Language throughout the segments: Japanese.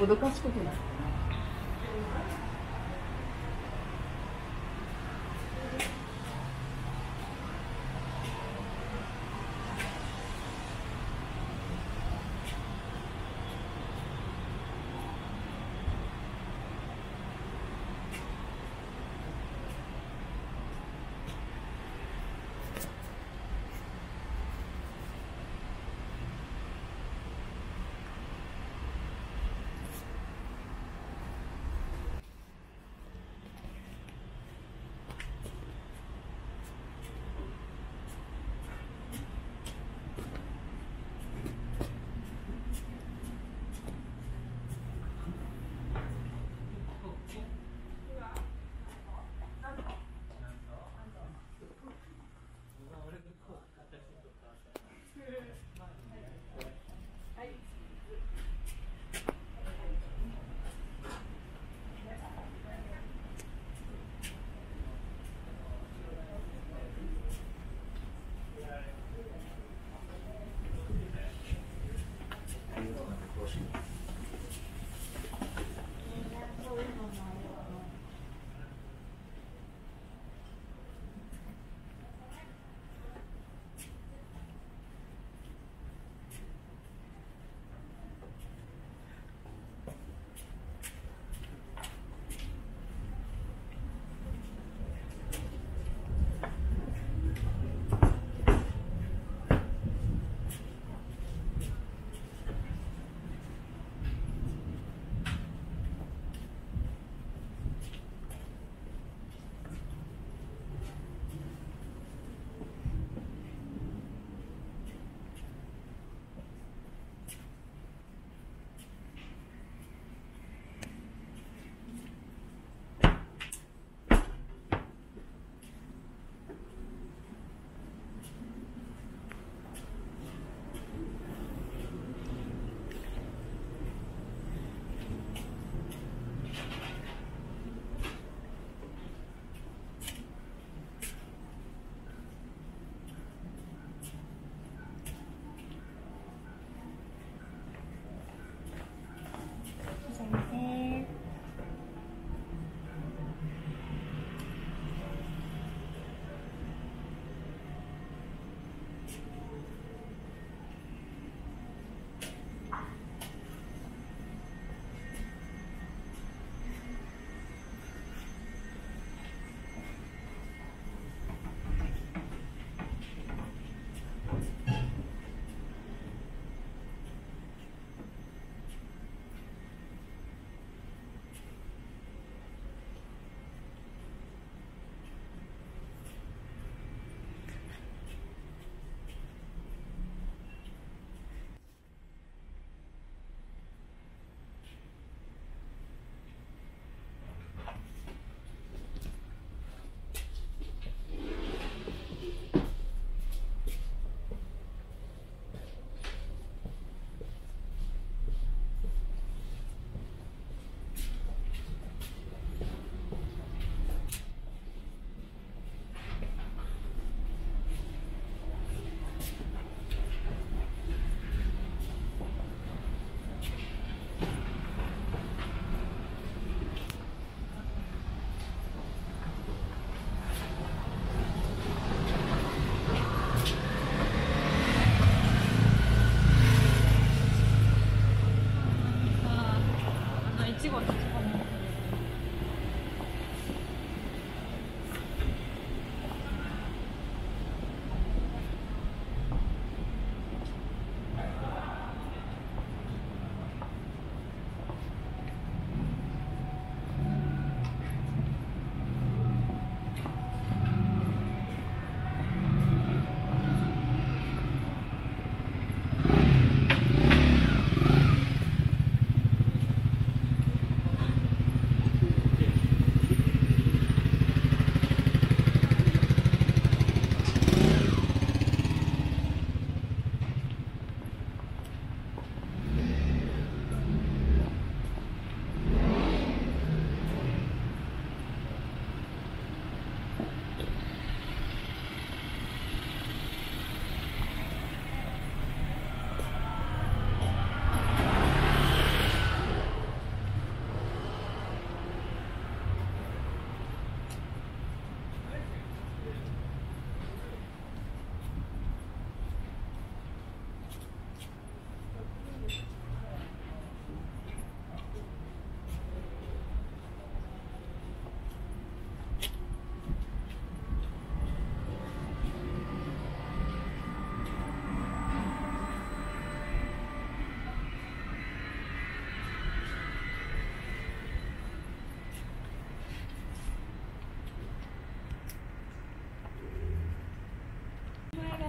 もうよっぽど賢くな。い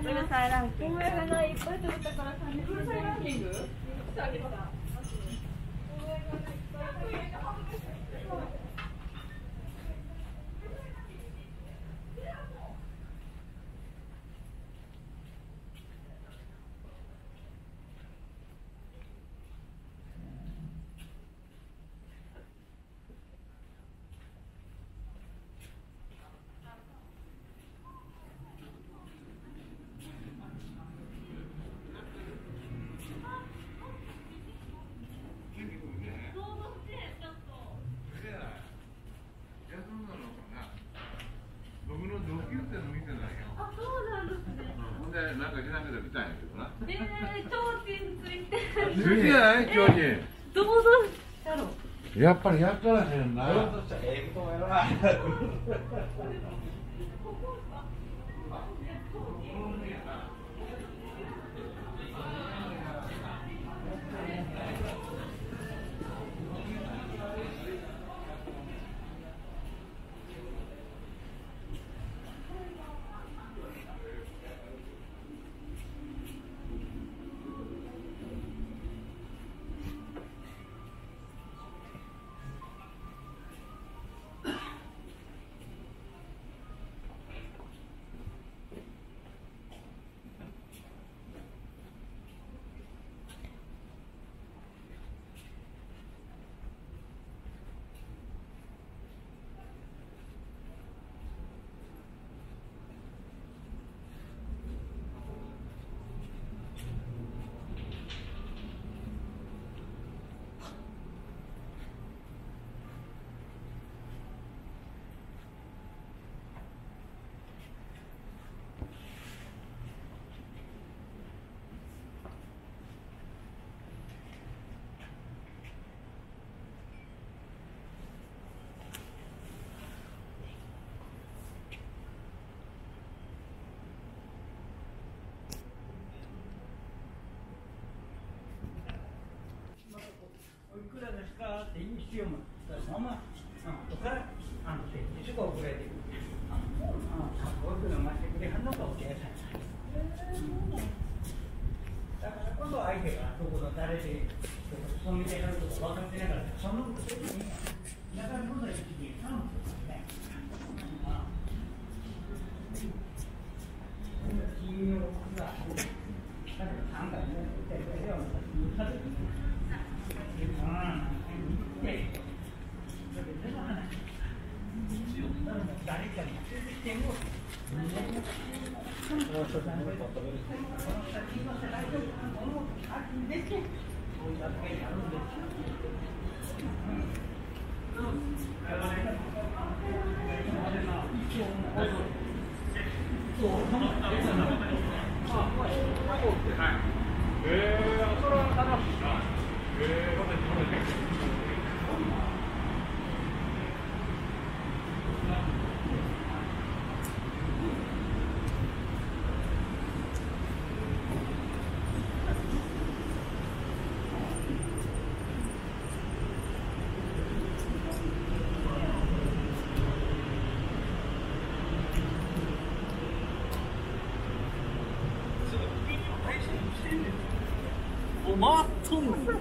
うるさいランキングがいっぱい食べたから3人うるさい。ランキング。僕の同級生の店なんよ。あそうなんですねほんで、なんかんやけどな。えー、提灯ついてついてない。どうぞ。やろうやっぱりやったらへんな。おいくらですかって言う必要もそのまま、うん、とからあのいつか遅れてくる。あ、もう、あ、僕の待ってくれはんのかお客さん。だからこそ相手がどこの誰で、そのみたいなこと分かってながら、そのことに、だからこそ一時頼むんですよね。あ金曜が、だから3回ね、1回ぐらいでは、家族にええ、それは楽しいな。ええ、また自分で。そうなんです